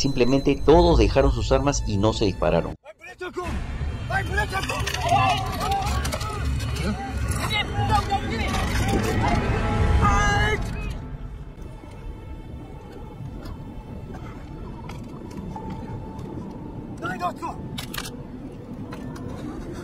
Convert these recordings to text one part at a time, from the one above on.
simplemente todos dejaron sus armas y no se dispararon.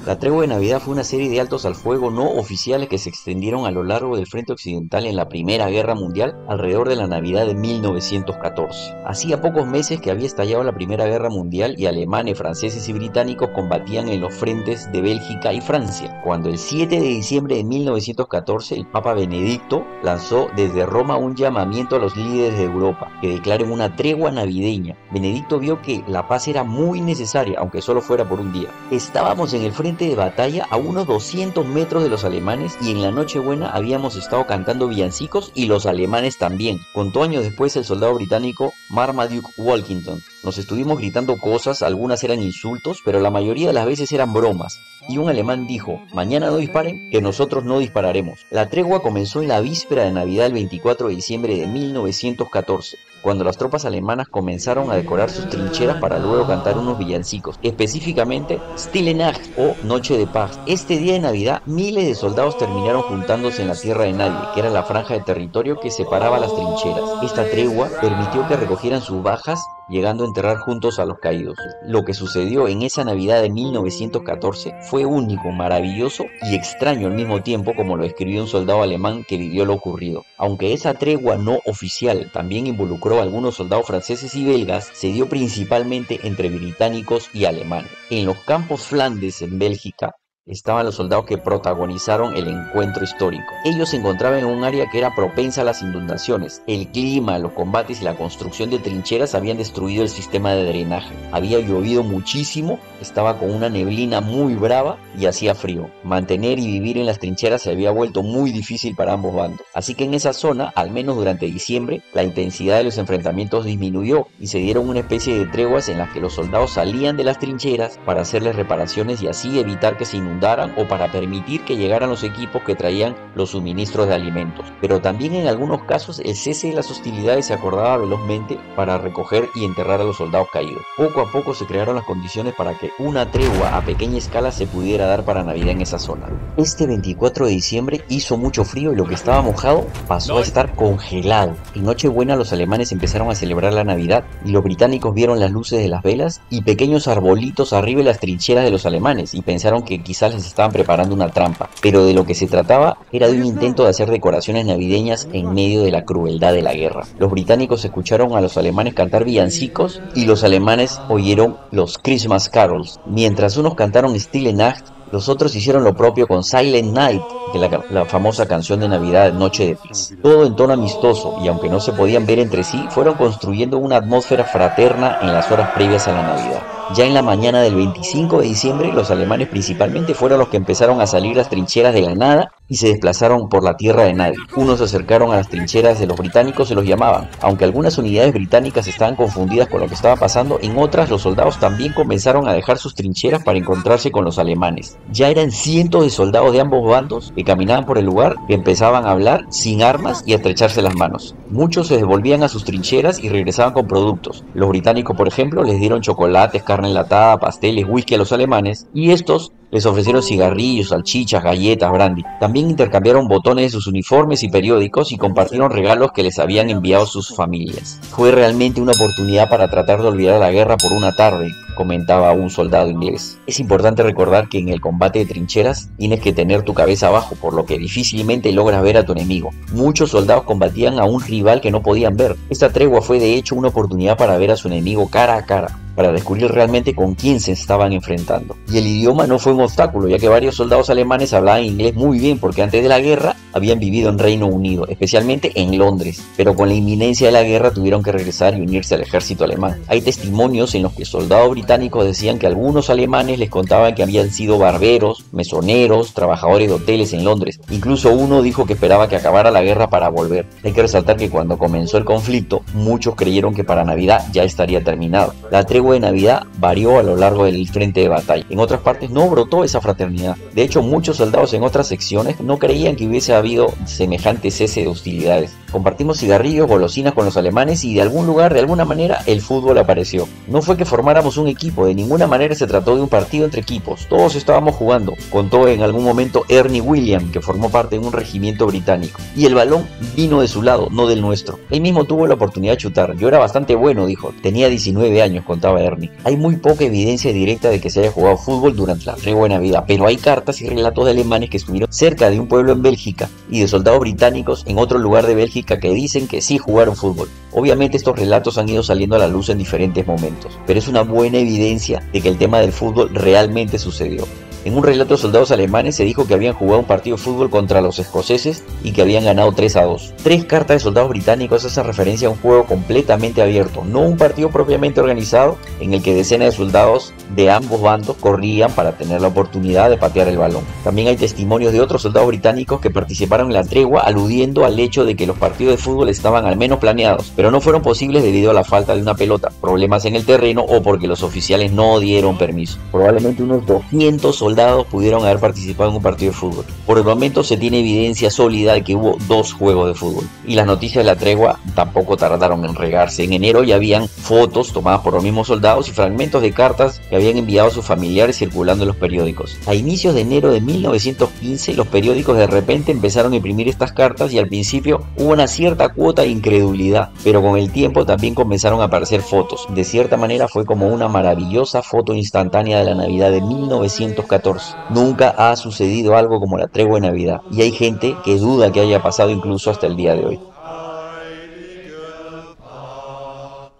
La tregua de Navidad fue una serie de altos al fuego no oficiales que se extendieron a lo largo del frente occidental en la Primera Guerra Mundial alrededor de la Navidad de 1914. Hacía pocos meses que había estallado la Primera Guerra Mundial y alemanes, franceses y británicos combatían en los frentes de Bélgica y Francia, cuando el 7 de diciembre de 1914 el Papa Benedicto lanzó desde Roma un llamamiento a los líderes de Europa que declaren una tregua navideña. Benedicto vio que la paz era muy necesaria, aunque solo fuera por un día. Estábamos en el frente de batalla a unos 200 metros de los alemanes y en la Nochebuena habíamos estado cantando villancicos y los alemanes también. Contó años después el soldado británico Marmaduke Walkington. Nos estuvimos gritando cosas, algunas eran insultos, pero la mayoría de las veces eran bromas. Y un alemán dijo, mañana no disparen, que nosotros no dispararemos. La tregua comenzó en la víspera de Navidad el 24 de diciembre de 1914 cuando las tropas alemanas comenzaron a decorar sus trincheras para luego cantar unos villancicos, específicamente Stille Nacht o Noche de Paz. Este día de Navidad, miles de soldados terminaron juntándose en la Tierra de Nadie, que era la franja de territorio que separaba las trincheras. Esta tregua permitió que recogieran sus bajas llegando a enterrar juntos a los caídos. Lo que sucedió en esa Navidad de 1914 fue único, maravilloso y extraño al mismo tiempo, como lo escribió un soldado alemán que vivió lo ocurrido. Aunque esa tregua no oficial también involucró a algunos soldados franceses y belgas, se dio principalmente entre británicos y alemanes. En los campos Flandes en Bélgica, estaban los soldados que protagonizaron el encuentro histórico. Ellos se encontraban en un área que era propensa a las inundaciones. El clima, los combates y la construcción de trincheras habían destruido el sistema de drenaje. Había llovido muchísimo, estaba con una neblina muy brava y hacía frío. Mantener y vivir en las trincheras se había vuelto muy difícil para ambos bandos. Así que en esa zona, al menos durante diciembre, la intensidad de los enfrentamientos disminuyó y se dieron una especie de treguas en las que los soldados salían de las trincheras para hacerles reparaciones y así evitar que se inundaran o para permitir que llegaran los equipos que traían los suministros de alimentos. Pero también en algunos casos el cese de las hostilidades se acordaba velozmente para recoger y enterrar a los soldados caídos. Poco a poco se crearon las condiciones para que una tregua a pequeña escala se pudiera dar para Navidad en esa zona. Este 24 de diciembre hizo mucho frío y lo que estaba mojado pasó a estar congelado. En Nochebuena los alemanes empezaron a celebrar la Navidad y los británicos vieron las luces de las velas y pequeños arbolitos arriba de las trincheras de los alemanes y pensaron que quizás les estaban preparando una trampa, pero de lo que se trataba era de un intento de hacer decoraciones navideñas en medio de la crueldad de la guerra. Los británicos escucharon a los alemanes cantar villancicos y los alemanes oyeron los Christmas carols, mientras unos cantaron Stille Nacht los otros hicieron lo propio con Silent Night, que la, la famosa canción de Navidad Noche de Paz. Todo en tono amistoso y aunque no se podían ver entre sí, fueron construyendo una atmósfera fraterna en las horas previas a la Navidad. Ya en la mañana del 25 de diciembre, los alemanes principalmente fueron los que empezaron a salir las trincheras de la nada y se desplazaron por la tierra de nadie. Unos se acercaron a las trincheras de los británicos, se los llamaban. Aunque algunas unidades británicas estaban confundidas con lo que estaba pasando, en otras los soldados también comenzaron a dejar sus trincheras para encontrarse con los alemanes. Ya eran cientos de soldados de ambos bandos que caminaban por el lugar, que empezaban a hablar sin armas y a estrecharse las manos. Muchos se devolvían a sus trincheras y regresaban con productos. Los británicos, por ejemplo, les dieron chocolates, carne enlatada, pasteles, whisky a los alemanes y estos les ofrecieron cigarrillos, salchichas, galletas, brandy. También intercambiaron botones de sus uniformes y periódicos y compartieron regalos que les habían enviado sus familias. Fue realmente una oportunidad para tratar de olvidar la guerra por una tarde, comentaba un soldado inglés. Es importante recordar que en el combate de trincheras tienes que tener tu cabeza abajo, por lo que difícilmente logras ver a tu enemigo. Muchos soldados combatían a un rival que no podían ver. Esta tregua fue de hecho una oportunidad para ver a su enemigo cara a cara para descubrir realmente con quién se estaban enfrentando. Y el idioma no fue un obstáculo, ya que varios soldados alemanes hablaban inglés muy bien porque antes de la guerra habían vivido en Reino Unido, especialmente en Londres, pero con la inminencia de la guerra tuvieron que regresar y unirse al ejército alemán. Hay testimonios en los que soldados británicos decían que algunos alemanes les contaban que habían sido barberos, mesoneros, trabajadores de hoteles en Londres. Incluso uno dijo que esperaba que acabara la guerra para volver. Hay que resaltar que cuando comenzó el conflicto, muchos creyeron que para Navidad ya estaría terminado. La tregua de Navidad varió a lo largo del frente de batalla. En otras partes no brotó esa fraternidad. De hecho, muchos soldados en otras secciones no creían que hubiese habido semejante cese de hostilidades. Compartimos cigarrillos, golosinas con los alemanes y de algún lugar, de alguna manera, el fútbol apareció. No fue que formáramos un equipo, de ninguna manera se trató de un partido entre equipos. Todos estábamos jugando, contó en algún momento Ernie William, que formó parte de un regimiento británico. Y el balón vino de su lado, no del nuestro. Él mismo tuvo la oportunidad de chutar. Yo era bastante bueno, dijo. Tenía 19 años, contaba Ernie. Hay muy poca evidencia directa de que se haya jugado fútbol durante la tregua de Navidad, pero hay cartas y relatos de alemanes que estuvieron cerca de un pueblo en Bélgica y de soldados británicos en otro lugar de Bélgica que dicen que sí jugaron fútbol. Obviamente estos relatos han ido saliendo a la luz en diferentes momentos, pero es una buena evidencia de que el tema del fútbol realmente sucedió. En un relato de soldados alemanes se dijo que habían jugado un partido de fútbol contra los escoceses y que habían ganado 3 a 2. Tres cartas de soldados británicos hacen referencia a un juego completamente abierto, no un partido propiamente organizado en el que decenas de soldados de ambos bandos corrían para tener la oportunidad de patear el balón. También hay testimonios de otros soldados británicos que participaron en la tregua aludiendo al hecho de que los partidos de fútbol estaban al menos planeados, pero no fueron posibles debido a la falta de una pelota, problemas en el terreno o porque los oficiales no dieron permiso. Probablemente unos 200 soldados pudieron haber participado en un partido de fútbol. Por el momento se tiene evidencia sólida de que hubo dos juegos de fútbol. Y las noticias de la tregua tampoco tardaron en regarse. En enero ya habían fotos tomadas por los mismos soldados y fragmentos de cartas que habían enviado a sus familiares circulando en los periódicos. A inicios de enero de 1915 los periódicos de repente empezaron a imprimir estas cartas y al principio hubo una cierta cuota de incredulidad, pero con el tiempo también comenzaron a aparecer fotos. De cierta manera fue como una maravillosa foto instantánea de la Navidad de 1914 Nunca ha sucedido algo como la tregua de Navidad y hay gente que duda que haya pasado incluso hasta el día de hoy.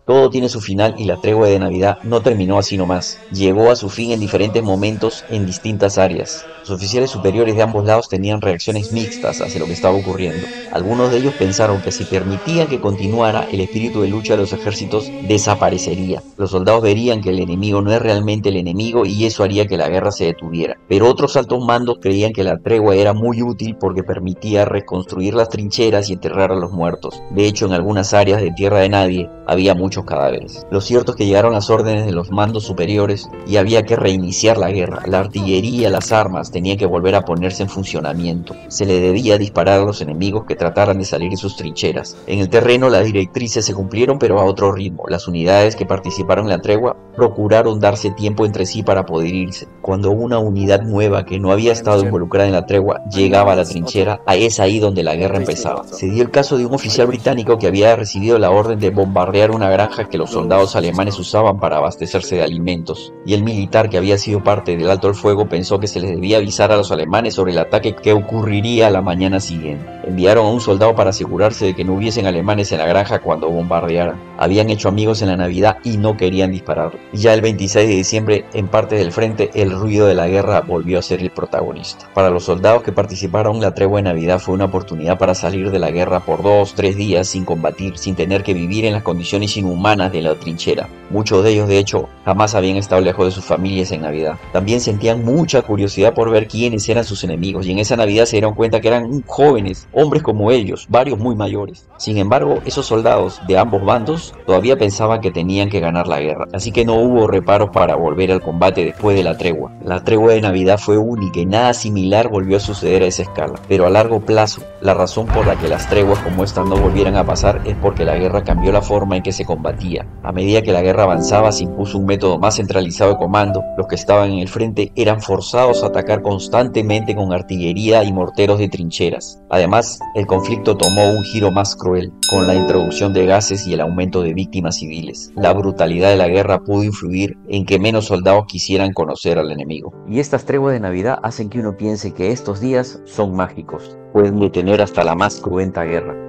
Todo tiene su final y la tregua de Navidad no terminó así nomás. Llegó a su fin en diferentes momentos en distintas áreas. Los oficiales superiores de ambos lados tenían reacciones mixtas hacia lo que estaba ocurriendo. Algunos de ellos pensaron que si permitían que continuara, el espíritu de lucha de los ejércitos desaparecería. Los soldados verían que el enemigo no es realmente el enemigo y eso haría que la guerra se detuviera. Pero otros altos mandos creían que la tregua era muy útil porque permitía reconstruir las trincheras y enterrar a los muertos. De hecho, en algunas áreas de tierra de nadie había muchos cadáveres. Lo cierto es que llegaron las órdenes de los mandos superiores y había que reiniciar la guerra. La artillería, las armas tenían que volver a ponerse en funcionamiento. Se le debía disparar a los enemigos que trataran de salir de sus trincheras. En el terreno las directrices se cumplieron pero a otro ritmo. Las unidades que participaron en la tregua procuraron darse tiempo entre sí para poder irse. Cuando una unidad nueva que no había estado involucrada en la tregua llegaba a la trinchera, es ahí donde la guerra empezaba. Se dio el caso de un oficial británico que había recibido la orden de bombardear una gran que los soldados alemanes usaban para abastecerse de alimentos, y el militar que había sido parte del alto el fuego pensó que se les debía avisar a los alemanes sobre el ataque que ocurriría la mañana siguiente. Enviaron a un soldado para asegurarse de que no hubiesen alemanes en la granja cuando bombardearan. Habían hecho amigos en la Navidad y no querían disparar. Ya el 26 de diciembre, en parte del frente, el ruido de la guerra volvió a ser el protagonista. Para los soldados que participaron, la tregua de Navidad fue una oportunidad para salir de la guerra por dos, tres días sin combatir, sin tener que vivir en las condiciones inhumanas humanas de la trinchera. Muchos de ellos, de hecho, jamás habían estado lejos de sus familias en Navidad. También sentían mucha curiosidad por ver quiénes eran sus enemigos y en esa Navidad se dieron cuenta que eran jóvenes, hombres como ellos, varios muy mayores. Sin embargo, esos soldados de ambos bandos todavía pensaban que tenían que ganar la guerra, así que no hubo reparos para volver al combate después de la tregua. La tregua de Navidad fue única y nada similar volvió a suceder a esa escala, pero a largo plazo, la razón por la que las treguas como esta no volvieran a pasar es porque la guerra cambió la forma en que se combatía a medida que la guerra avanzaba se impuso un método más centralizado de comando. Los que estaban en el frente eran forzados a atacar constantemente con artillería y morteros de trincheras. Además, el conflicto tomó un giro más cruel, con la introducción de gases y el aumento de víctimas civiles. La brutalidad de la guerra pudo influir en que menos soldados quisieran conocer al enemigo. Y estas treguas de Navidad hacen que uno piense que estos días son mágicos, pueden detener hasta la más cruenta guerra.